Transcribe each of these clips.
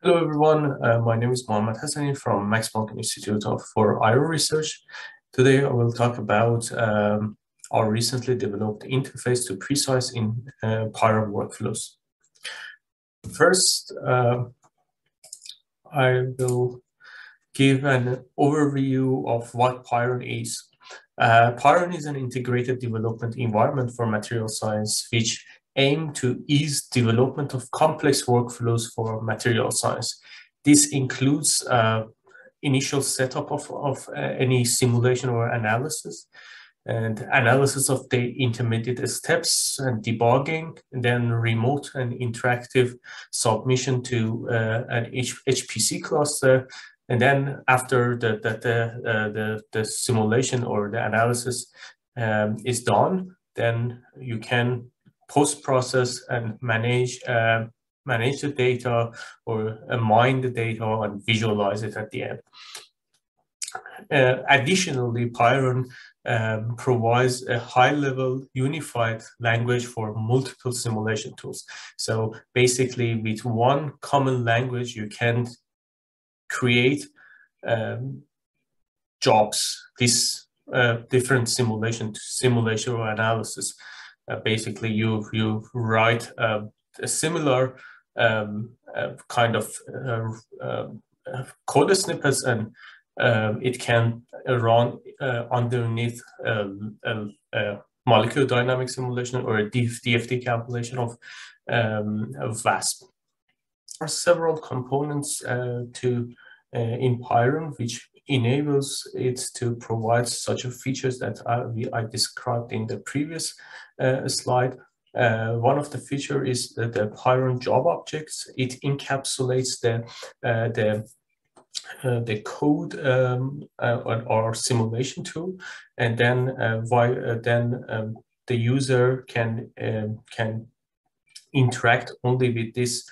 Hello, everyone. Uh, my name is Muhammad Hassani from Max Planck Institute of, for Iron Research. Today, I will talk about um, our recently developed interface to preCICE in uh, pyiron workflows. First, uh, I will give an overview of what pyiron is. Uh, pyiron is an integrated development environment for material science, which aim to ease development of complex workflows for material science. This includes uh, initial setup of, of uh, any simulation or analysis and analysis of the intermediate steps and debugging, and then remote and interactive submission to uh, an H HPC cluster. And then after the, the, the, uh, the, the, simulation or the analysis um, is done, then you can post-process and manage uh, manage the data or mine the data and visualize it at the end. Uh, additionally, pyiron um, provides a high-level unified language for multiple simulation tools. So basically, with one common language, you can create um, jobs, this uh, different simulation, simulation or analysis basically you you write uh, a similar um, uh, kind of um, code snippets and um, it can run underneath a molecular dynamic simulation or a DFT calculation of, um, VASP. There are several components uh, to uh, in pyiron which enables it to provide such features that I, we, I described in the previous uh, slide. Uh, one of the feature is the, the pyiron job objects. It encapsulates the uh, the uh, the code um, uh, or, simulation tool, and then uh, why, then um, the user can um, can interact only with this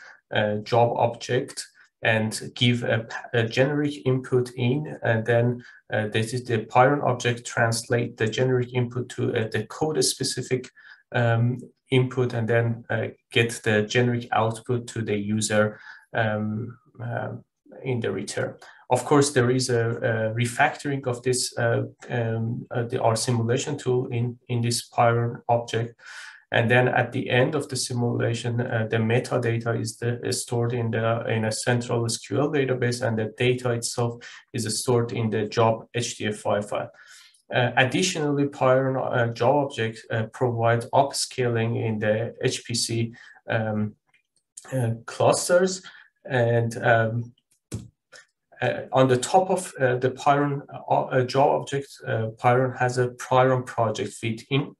job object and give a, a, generic input in, and then uh, this is the pyiron object translate the generic input to uh, the code specific um, input, and then uh, get the generic output to the user um, um in the return. Of course, there is a, a refactoring of this uh, um, uh, the, our simulation tool in in this pyiron object and then at the end of the simulation, uh, the metadata is, the, is stored in the in a central SQL database, and the data itself is stored in the job HDF5 file. Uh, additionally, pyiron uh, job object uh, provides upscaling in the HPC um, uh, clusters, and um, uh, on the top of uh, the pyiron uh, job object, pyiron has a pyiron project feed in,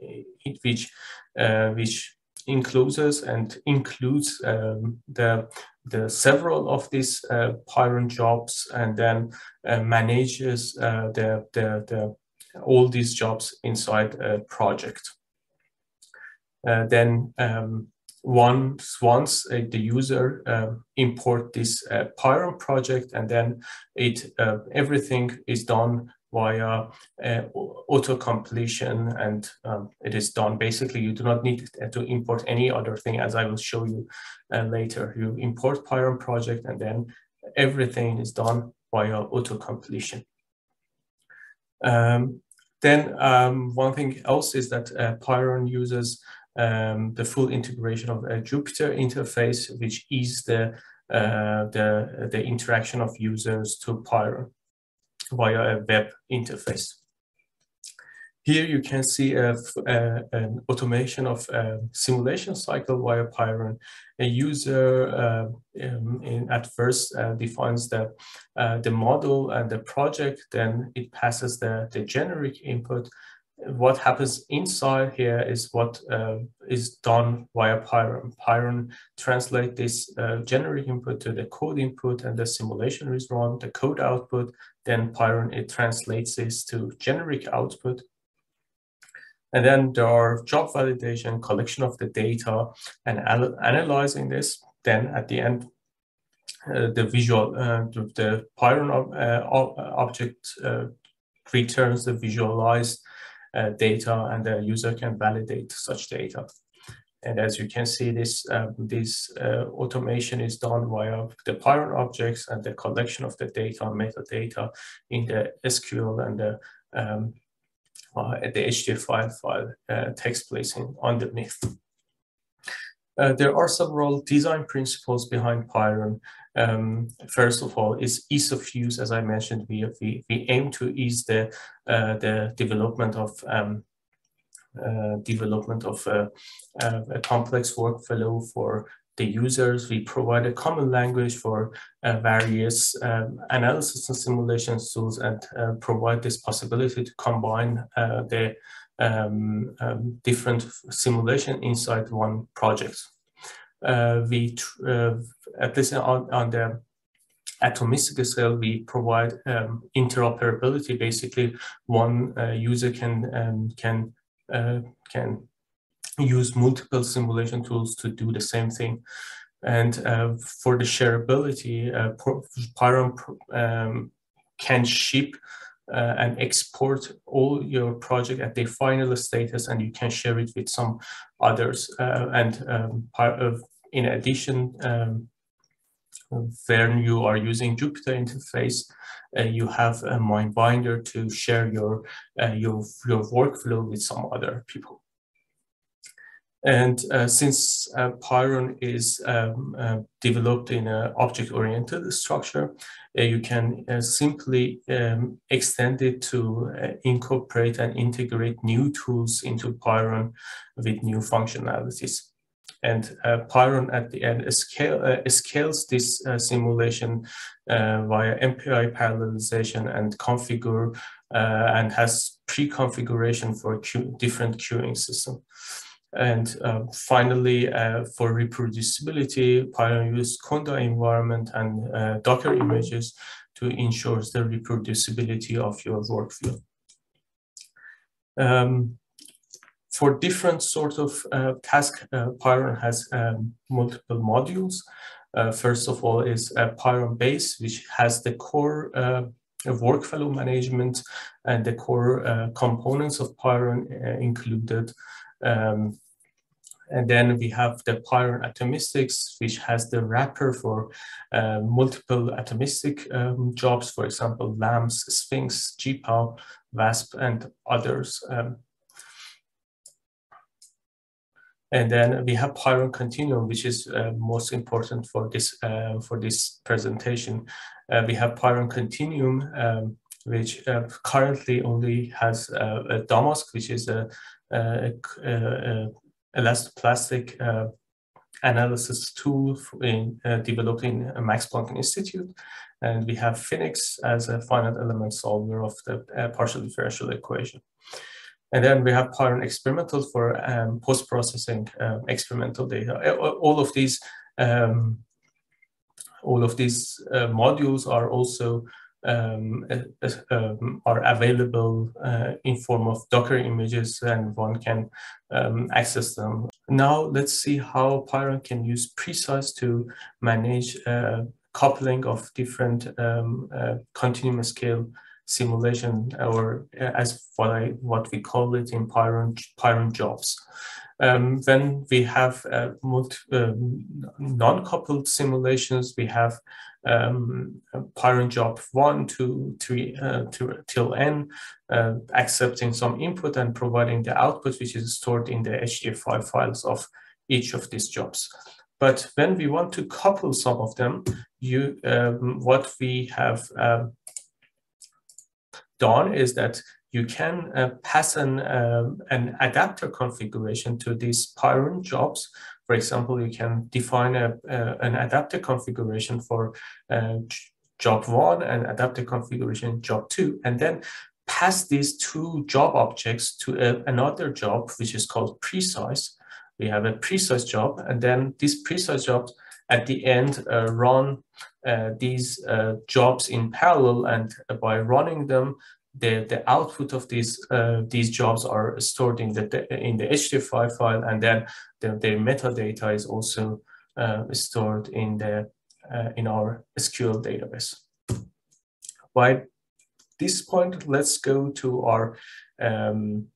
which uh, which includes and includes um, the the several of these uh, pyiron jobs and then uh, manages uh, the, the, the all these jobs inside a project. Uh, then um, once once uh, the user import this pyiron project and then it everything is done via uh, auto completion and um, it is done. Basically, you do not need to import any other thing as I will show you uh, later. You import pyiron project and then everything is done via auto completion. Um, then um, one thing else is that uh, pyiron uses um, the full integration of a Jupyter interface, which is the, uh, the, the interaction of users to pyiron via a web interface. Here you can see a, a, an automation of a simulation cycle via pyiron. A user uh, um, in, at first uh, defines the, uh, the model and the project, then it passes the, the generic input what happens inside here is what is done via pyiron. pyiron translate this uh, generic input to the code input and the simulation is run, the code output, then pyiron, it translates this to generic output. And then there are job validation, collection of the data and analyzing this. Then at the end, uh, the visual, uh, the pyiron uh, object uh, returns the visualized uh, data and the user can validate such data. And as you can see, this, um, this uh, automation is done via the pyiron objects and the collection of the data, metadata in the SQL and the, um, uh, the HDF5 file uh, takes place in, underneath. Uh, there are several design principles behind pyiron. Um, first of all, is ease of use. As I mentioned, we we, we aim to ease the uh, the development of um, development of a, a, complex workflow for the users. We provide a common language for uh, various um, analysis and simulation tools and uh, provide this possibility to combine uh, the um, um, different simulation inside one project. Uh, we, uh, at least on, on the atomistic scale, we provide um, interoperability. Basically, one uh, user can um, can uh, can use multiple simulation tools to do the same thing. And uh, for the shareability, uh, pyiron um, can ship uh, and export all your project at their final status and you can share it with some others. Uh, and um, of, in addition, um, when you are using Jupyter interface, uh, you have a MyBinder to share your, uh, your, your workflow with some other people. And uh, since uh, pyiron is um, uh, developed in an object-oriented structure, uh, you can simply um, extend it to incorporate and integrate new tools into pyiron with new functionalities. And pyiron at the end scale, scales this simulation via MPI parallelization and configure and has pre-configuration for different queuing system. And uh, finally, uh, for reproducibility, pyiron use Conda environment and uh, Docker images to ensure the reproducibility of your workflow. Um, for different sort of uh, task, uh, pyiron has um, multiple modules. Uh, first of all is a pyiron base, which has the core workflow management and the core components of pyiron included um, and then we have the pyiron Atomistics, which has the wrapper for uh, multiple atomistic um, jobs, for example, LAMMPS, Sphinx, GPAW, VASP, and others. Um, and then we have pyiron Continuum, which is uh, most important for this uh, for this presentation. Uh, we have pyiron Continuum, um, which uh, currently only has uh, a DAMASK, which is a, a, a, elastoplastic uh, analysis tool in developed in Max Planck Institute. And we have FEniCS as a finite element solver of the partial differential equation. And then we have pyiron experimental for um, post-processing um, experimental data. All of these, um, all of these uh, modules are also um, um, are available uh, in form of Docker images and one can um, access them. Now let's see how pyiron can use preCICE to manage uh, coupling of different uh, continuum scale simulation or uh, as what I what we call it in pyiron pyiron jobs. Um, when we have uh, um, non-coupled simulations, we have um, pyiron job one, two, three, uh, to till n, uh, accepting some input and providing the output, which is stored in the HDF5 files of each of these jobs. But when we want to couple some of them, you um, what we have um, done is that you can uh, pass an, um, an adapter configuration to these pyiron jobs. For example, you can define a, uh, an adapter configuration for uh, job one and adapter configuration job two, and then pass these two job objects to a, another job, which is called preCICE. We have a preCICE job, and then this preCICE jobs at the end uh, run uh, these uh, jobs in parallel, and by running them, the, the output of these uh, these jobs are stored in the in the HDF5 file, and then the, their metadata is also uh, stored in the uh, in our SQL database. By this point, let's go to our um,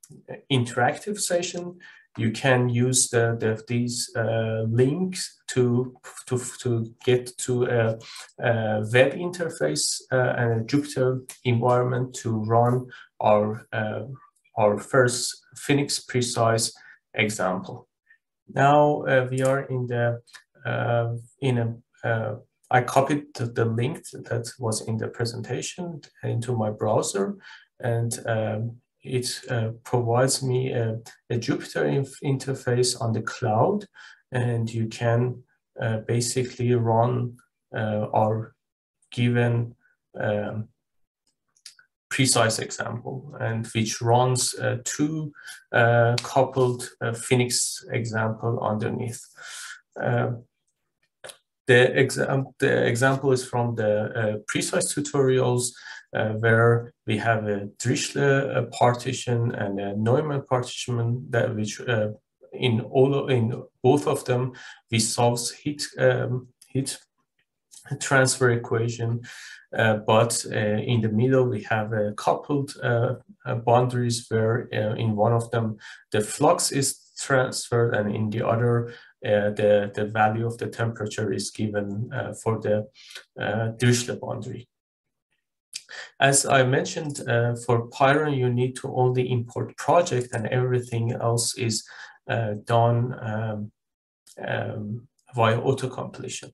interactive session. You can use the, the these uh, links to, to, to get to a, a web interface uh, and a Jupyter environment to run our, uh, our first FEniCS preCICE example. Now uh, we are in the uh, in a uh, I copied the link that was in the presentation into my browser and um, it uh, provides me a, a Jupyter interface on the cloud and you can uh, basically run uh, our given um, preCICE example and which runs uh, two uh, coupled uh, FEniCS example underneath. The, exam the example is from the preCICE tutorials where we have a Dirichlet partition and a Neumann partition that which uh, in all in both of them we solve heat um, heat transfer equation uh, but uh, in the middle we have a coupled uh, uh boundaries where in one of them the flux is transferred and in the other the, the value of the temperature is given for the Dirichlet boundary. As I mentioned, uh, for pyiron, you need to only import project and everything else is uh, done um, um, via auto-completion.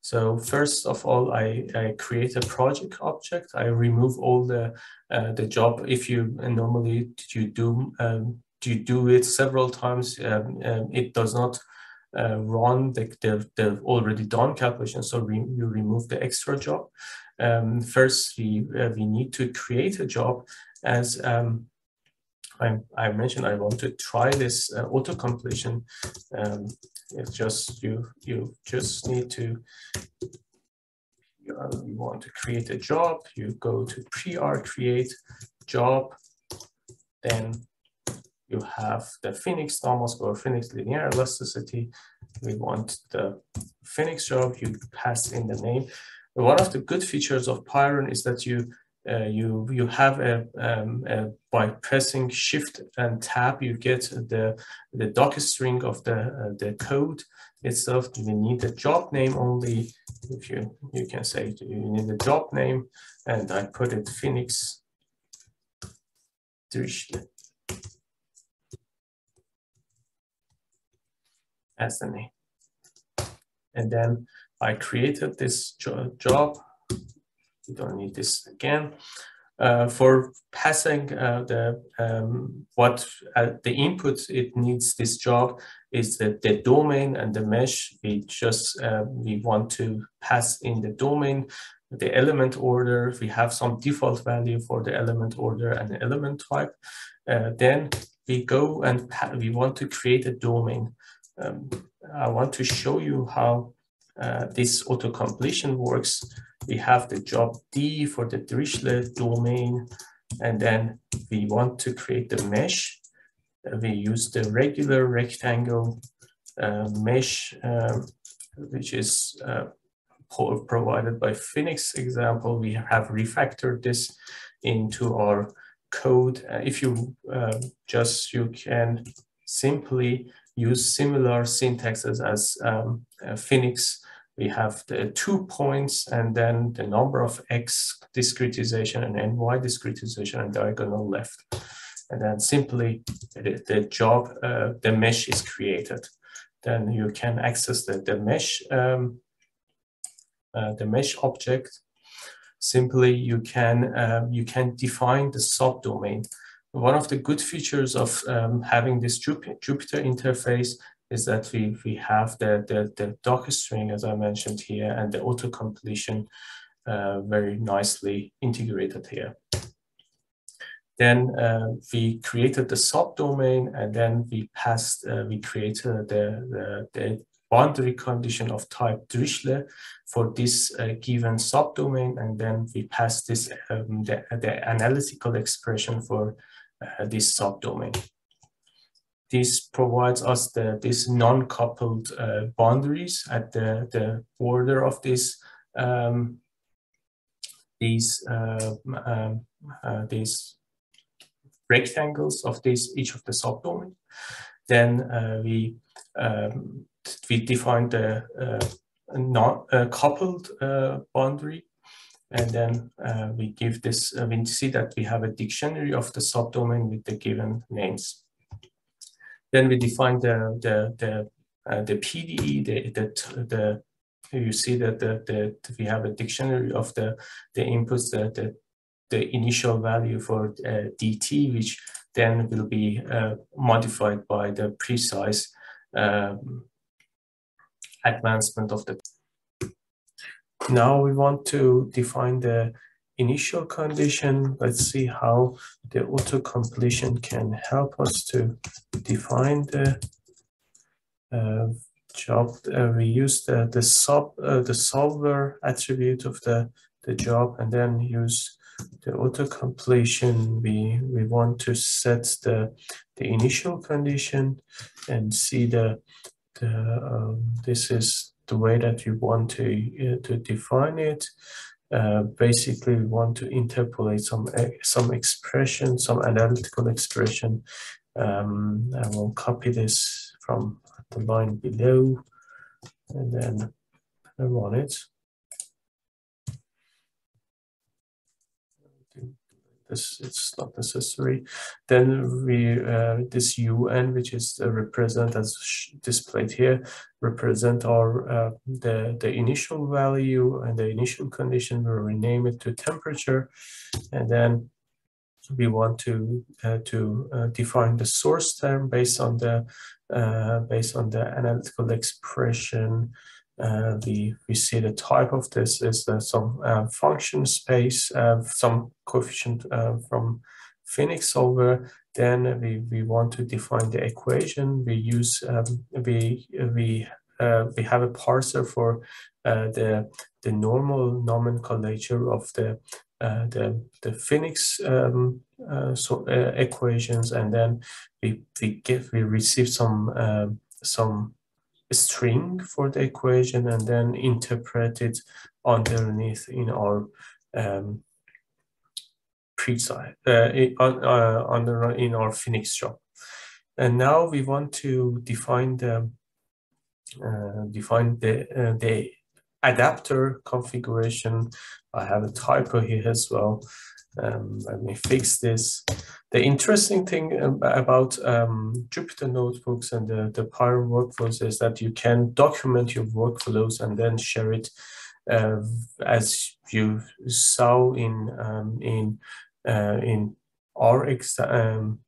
So first of all, I, I, create a project object. I remove all the uh, the job. If you normally you do um, you do it several times, um, um, it does not uh, run the, the, the, already done calculation. So re you remove the extra job um, first we, uh, we need to create a job as um, I, I, mentioned I want to try this uh, auto completion. Um, it's just you you just need to you, you want to create a job. You go to pre-R create job, then you have the FEniCS Thomas or FEniCS linear elasticity. We want the FEniCS job. You pass in the name one of the good features of pyiron is that you uh, you you have a, um, a, by pressing Shift and Tab you get the the doc string of the uh, the code itself. You need the job name only. If you you can say you need the job name, and I put it FEniCS Dirichlet as the name, and then I created this jo job. We don't need this again. Uh, for passing uh, the um, what uh, the input it needs this job is the, the domain and the mesh. We just uh, we want to pass in the domain, the element order. We have some default value for the element order and the element type. Uh, then we go and we want to create a domain. Um, I want to show you how uh, this auto-completion works, we have the job D for the Dirichlet domain, and then we want to create the mesh. Uh, we use the regular rectangle uh, mesh, um, which is uh, provided by FEniCS example. We have refactored this into our code. Uh, if you just, you can simply use similar syntaxes as um, FEniCS we have the two points and then the number of x discretization and ny discretization and diagonal left. And then simply the, the job, uh, the mesh is created. Then you can access the, the mesh, um, uh, the mesh object. Simply you can, um, you can define the subdomain. One of the good features of um, having this Jupyter interface is that we, we have the, the, the Docker string, as I mentioned here, and the auto completion uh, very nicely integrated here. Then uh, we created the subdomain and then we passed, uh, we created the, the, the, boundary condition of type Dirichlet for this uh, given subdomain. And then we passed this, um, the, the analytical expression for uh, this subdomain this provides us the this non-coupled uh, boundaries at the, the border of this um, these uh, uh, these rectangles of this each of the subdomain. then uh, we um, we define the uh, not uh, coupled boundary and then we give this, we see that we have a dictionary of the subdomain with the given names. Then we define the, the, the, uh, the PDE, the, the, the, you see that the, we have a dictionary of the, the inputs, the, the, the initial value for uh, DT, which then will be uh, modified by the preCICE um, advancement of the. Now we want to define the initial condition. Let's see how the auto-completion can help us to define the uh, job. Uh, we use the, the sub uh, the solver attribute of the, the job and then use the auto-completion. We, we want to set the, the initial condition and see the, the um, this is the way that you want to, uh, to define it. Uh, basically, we want to interpolate some some expression, some analytical expression. Um, I will copy this from the line below and then run it. This it's not necessary. Then we uh, this UN, which is uh, represent as displayed here, represent our uh, the the initial value and the initial condition. We'll rename it to temperature, and then we want to uh, to uh, define the source term based on the uh, based on the analytical expression uh, we, we see the type of this is uh, some uh, function space, uh, some coefficient uh, from FEniCS solver. Then we, we want to define the equation. We use, um, we, we, uh, we have a parser for the, the normal nomenclature of the, the, the FEniCS um, so, equations. And then we, we give, we receive some, some string for the equation and then interpret it underneath in our um, uh, uh, under in our FEniCS job. And now we want to define the uh, define the uh, the adapter configuration. I have a typo here as well. Um, let me fix this. The interesting thing about um, Jupyter notebooks and the, the pyiron workflows is that you can document your workflows and then share it uh, as you saw in um, in uh, in our um,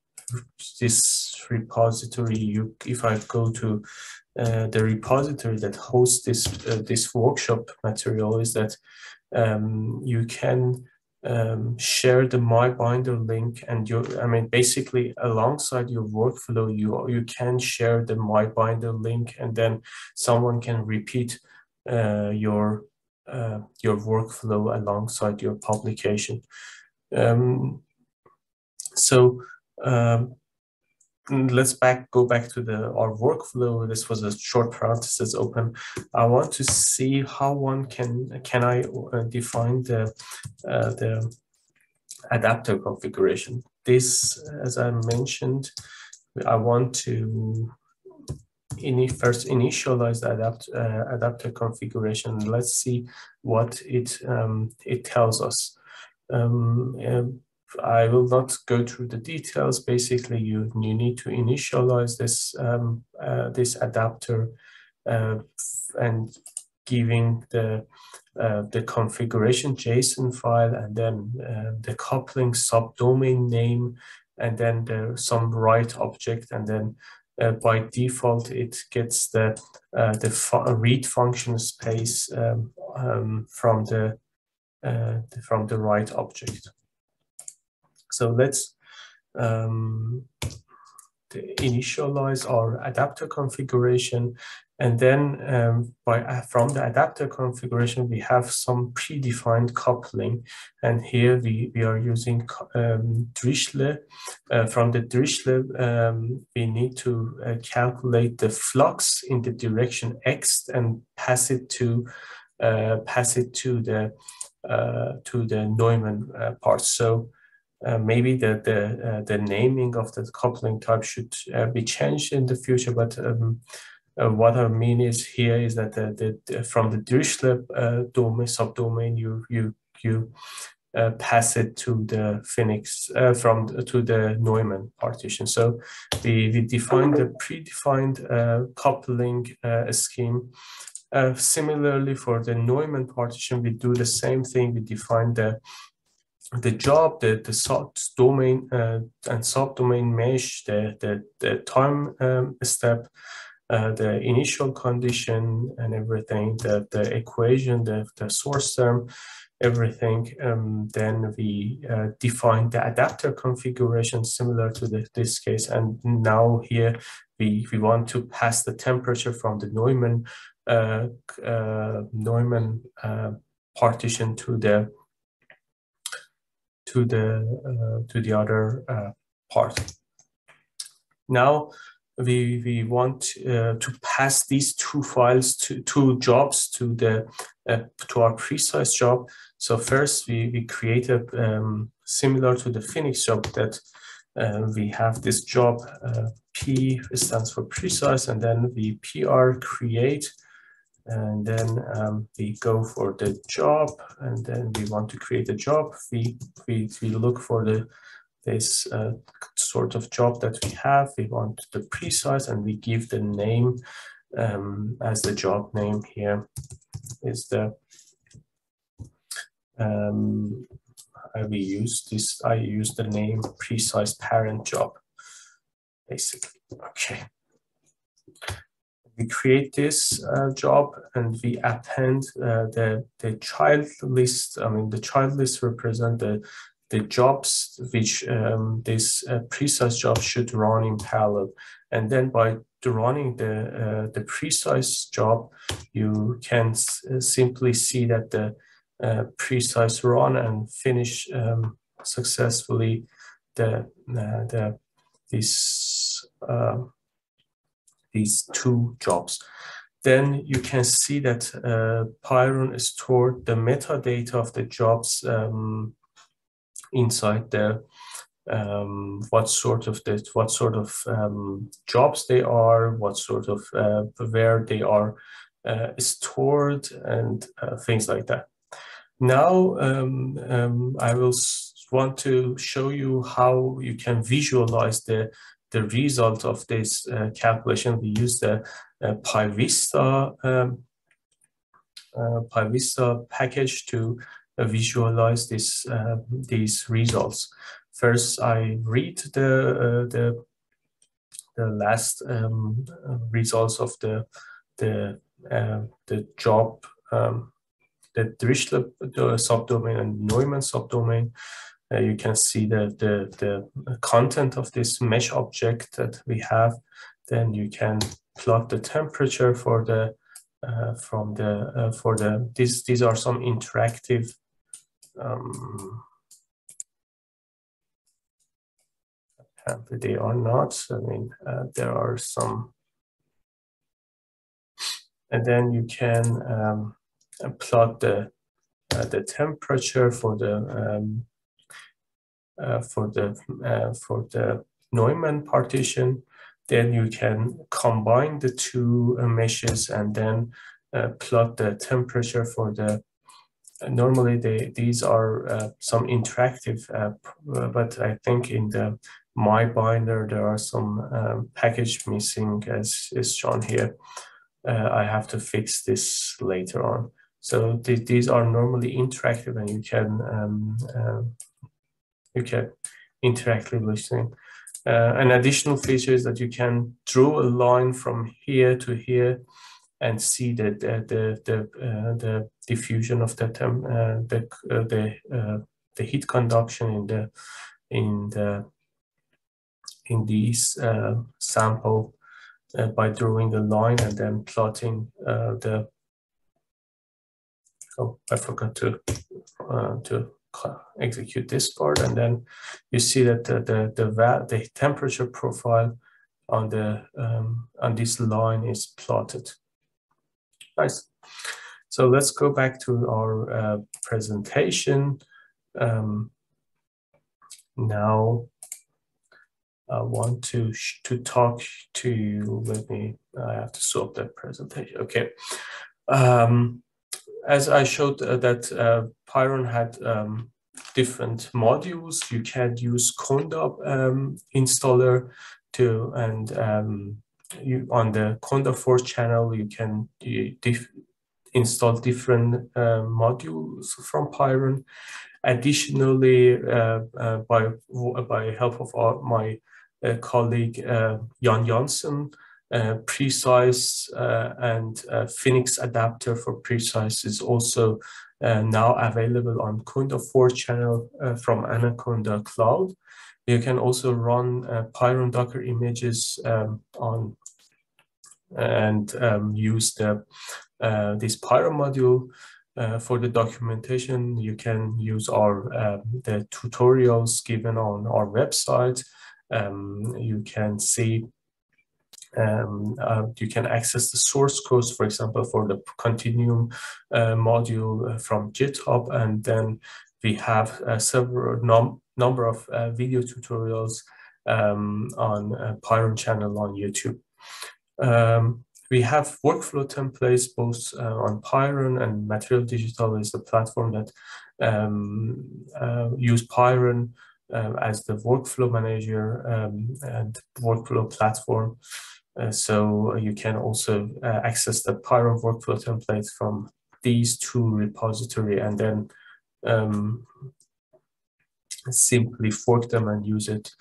this repository. You, if I go to uh, the repository that hosts this uh, this workshop material, is that um, you can um, share the MyBinder link and you I mean basically alongside your workflow you you can share the MyBinder link and then someone can repeat uh, your uh, your workflow alongside your publication. Um, so um, let's back go back to the our workflow. This was a short parenthesis open. I want to see how one can can I uh, define the uh, the adapter configuration. This, as I mentioned, I want to in first initialize the adapt, uh, adapter configuration. Let's see what it um, it tells us. Um, I will not go through the details. Basically, you, you need to initialize this, um, uh, this adapter uh, and giving the, uh, the configuration JSON file and then uh, the coupling subdomain name and then the, some write object and then uh, by default it gets the uh, the fu read function space um, um, from the from the write object. So let's um, initialize our adapter configuration. And then um, by, uh, from the adapter configuration, we have some predefined coupling. And here we, we are using um. Uh, from the Dirichlet, um, we need to uh, calculate the flux in the direction x and pass it to uh, pass it to the uh, to the Neumann uh, part. So uh, maybe the the uh, the naming of the coupling type should uh, be changed in the future. But um, uh, what I mean is here is that the, the from the Dirichlet uh, domain subdomain you you you pass it to the FEniCS from to the Neumann partition. So we we define the predefined coupling scheme. similarly, for the Neumann partition, we do the same thing. We define the the job, the the subdomain uh, and subdomain mesh, the the, the time um, step, uh, the initial condition and everything, the the equation, the the source term, everything. Um, then we uh, define the adapter configuration similar to the, this case, and now here we we want to pass the temperature from the Neumann uh, uh, Neumann uh, partition to the to the uh, to the other uh, part. Now we we want uh, to pass these two files to two jobs to the to our preCICE job. So first we we create a um, similar to the FEniCS job that uh, we have this job uh, P stands for preCICE and then we PR create and then um, we go for the job and then we want to create a job. We we, we look for the this uh, sort of job that we have. We want the preCICE and we give the name um, as the job name here is the um, I will use this I use the name preCICE parent job basically. Okay we create this uh, job and we append uh, the, the child list. I mean, the child list represent the, the jobs which um, this uh, preCICE job should run in parallel. And then by running the, uh, the preCICE job, you can uh, simply see that the uh, preCICE run and finish um, successfully the, the this these two jobs. Then you can see that uh, pyiron stored the metadata of the jobs um, inside the um, what sort of the, what sort of um, jobs they are, what sort of uh, where they are uh, stored, and uh, things like that. Now um, um I will want to show you how you can visualize the the result of this uh, calculation, we use the uh, PyVista, um, uh, PyVista package to uh, visualize this, uh, these results. First, I read the, uh, the, the last um, results of the, the, the job, um, the Dirichlet subdomain and Neumann subdomain uh, you can see the, the, the content of this mesh object that we have. Then you can plot the temperature for the uh, from the uh, for the these these are some interactive um, they are not I mean uh, there are some and then you can um, plot the uh, the temperature for the um, for the uh, for the Neumann partition. Then you can combine the two uh, meshes and then plot the temperature for the normally they, these are uh, some interactive, uh, but I think in the my binder there are some um, package missing as is shown here. Uh, I have to fix this later on. So th these are normally interactive and you can um, you can interactive listening. Uh, an additional feature is that you can draw a line from here to here and see the the the uh, the diffusion of the term, uh, the uh, the uh, the heat conduction in the in the in these uh, sample by drawing a line and then plotting the. Oh, I forgot to to execute this part and then you see that the the the, the temperature profile on the um, on this line is plotted nice so let's go back to our uh, presentation um, now I want to to talk to you. Let me. I have to swap that presentation. Okay. Um, as I showed uh, that uh, pyiron had um, different modules, you can use Conda um, installer to and um, you on the conda-forge channel you can install different uh, modules from pyiron. Additionally, uh, uh, by by help of our, my uh, colleague Jan Janssen, uh, preCICE and FEniCS adapter for preCICE is also now available on Conda 4 channel from Anaconda Cloud. You can also run pyiron Docker images um, on and um, use the uh, this pyiron module uh, for the documentation. You can use our uh, the tutorials given on our website um, you can see um, uh, you can access the source codes, for example, for the Continuum uh, module uh, from GitHub, and then we have uh, several num number of uh, video tutorials um, on uh, pyiron channel on YouTube. Um, we have workflow templates both on pyiron and Material Digital is the platform that um, use pyiron um, as the workflow manager um, and workflow platform. Uh, so you can also uh, access the pyiron workflow templates from these two repository and then um, simply fork them and use it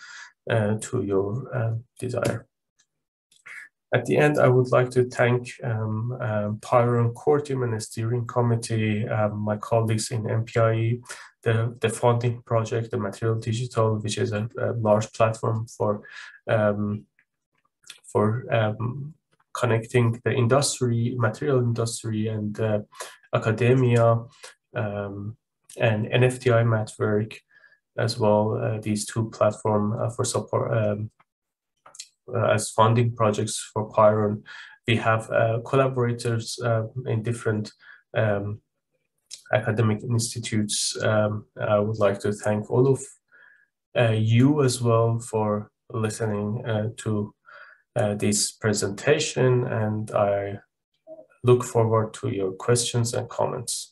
uh, to your uh, desire. At the end, I would like to thank um, um, pyiron core team and the steering committee, um, my colleagues in MPIE, the, the funding project, the Material Digital, which is a, a large platform for um, for um, connecting the industry, material industry, and uh, academia, um, and NFDI network as well. Uh, these two platform uh, for support um, uh, as funding projects for pyiron. We have uh, collaborators uh, in different um, academic institutes. Um, I would like to thank all of you as well for listening to uh, this presentation and I look forward to your questions and comments.